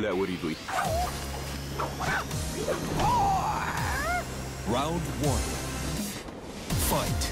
для урідуй. Round one. Fight.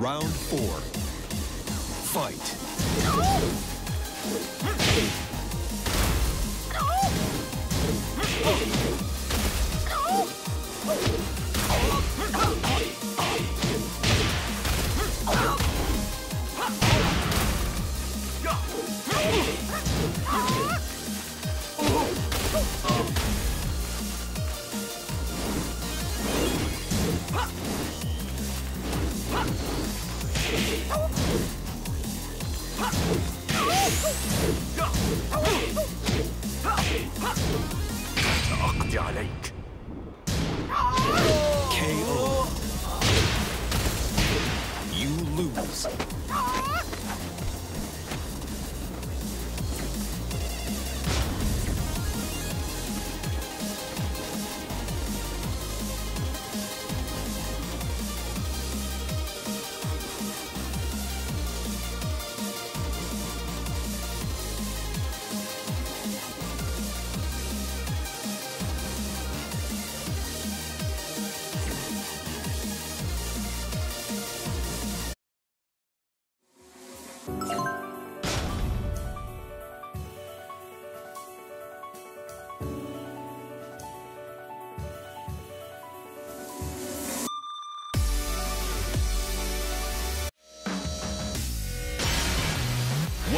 Round four. Fight. عليك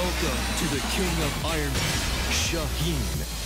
Welcome to the King of Iron, Shaheen.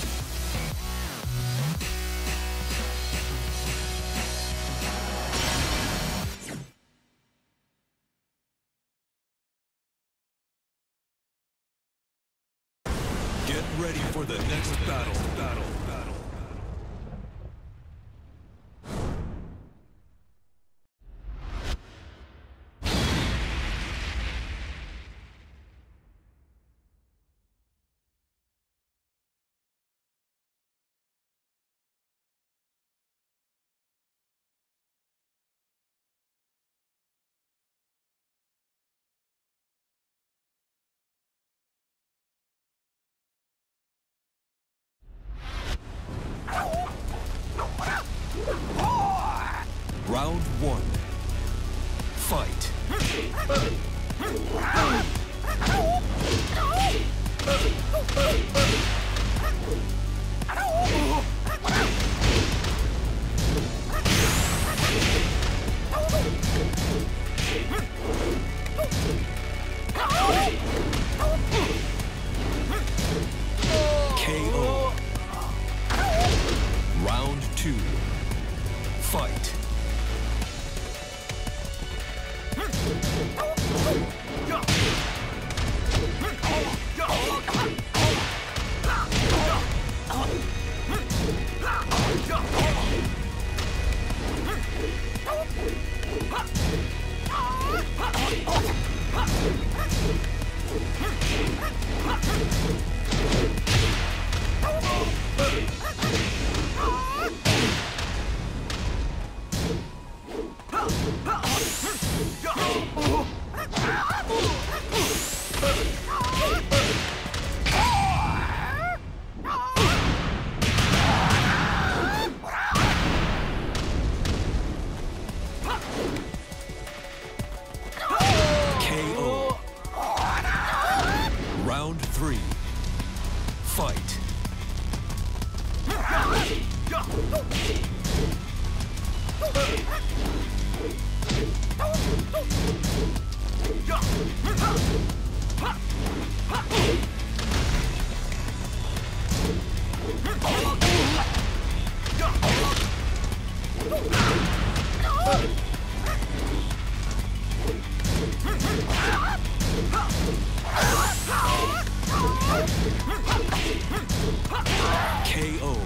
KO.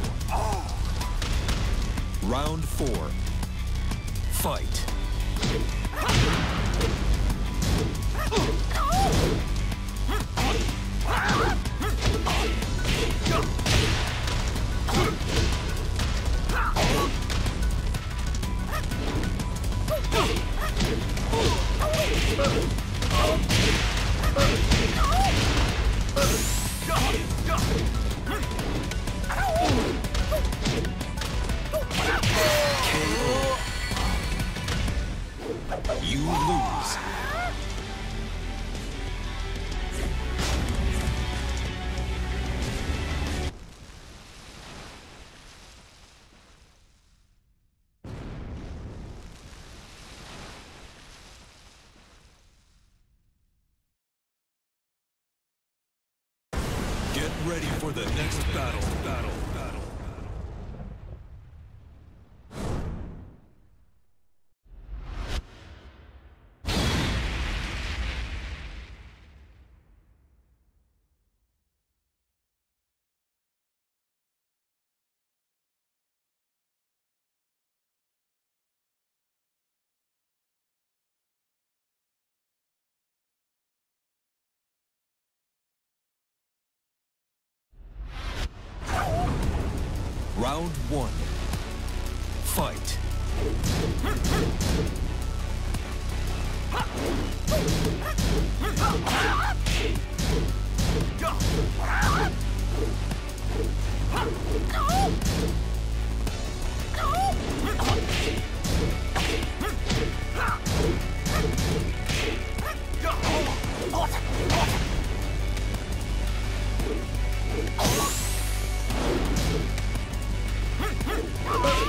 Round four. Fight. KO. You lose. Round one. Fight. Oh!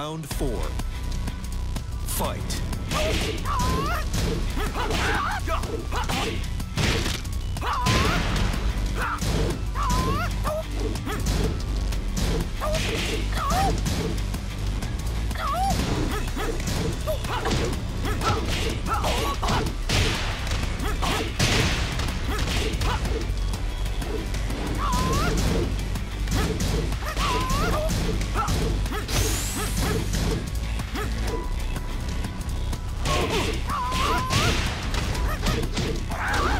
Round four. Fire!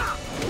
KO.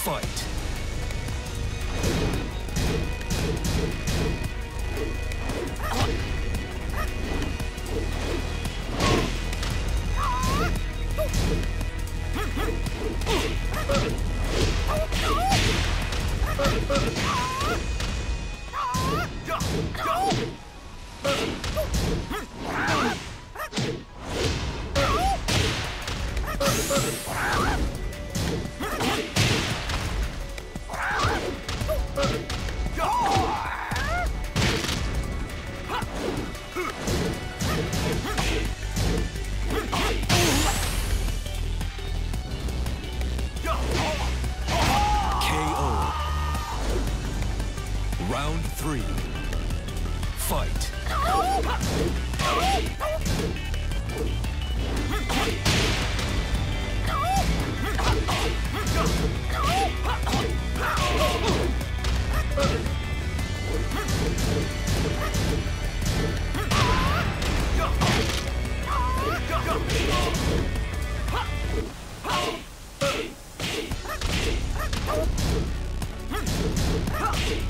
Fight! Ah! Three. Fight.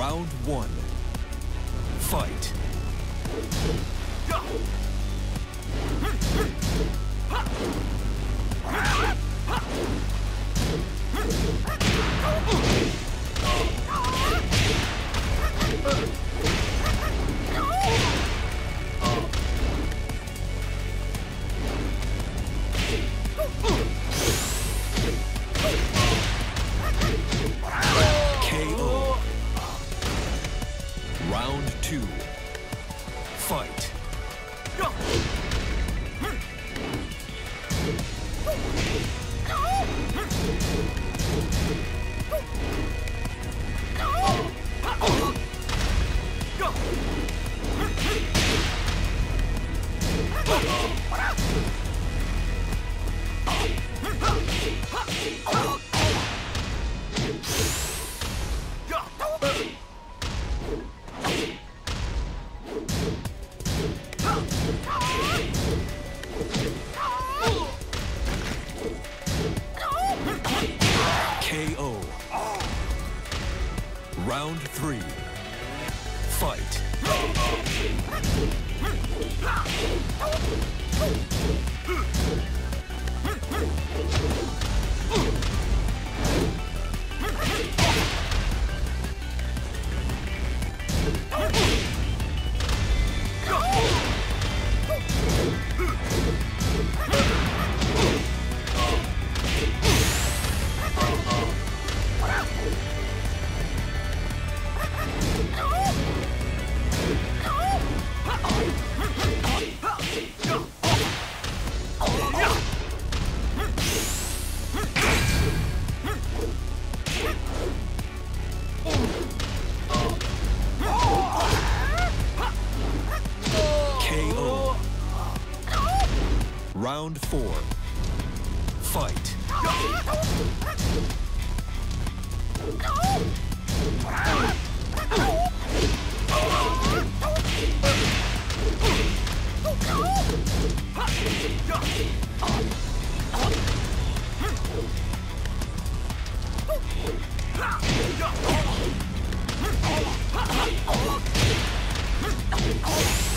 Round one. Fight. KO. Round four. Fight. KO.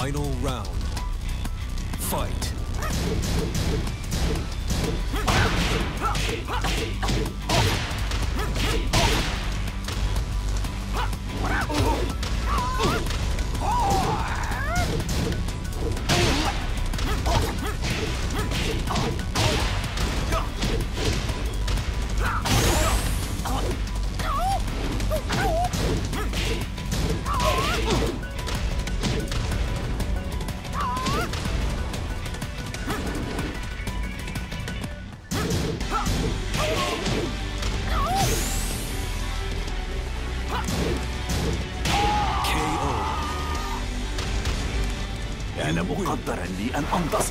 Final round. Fight. an das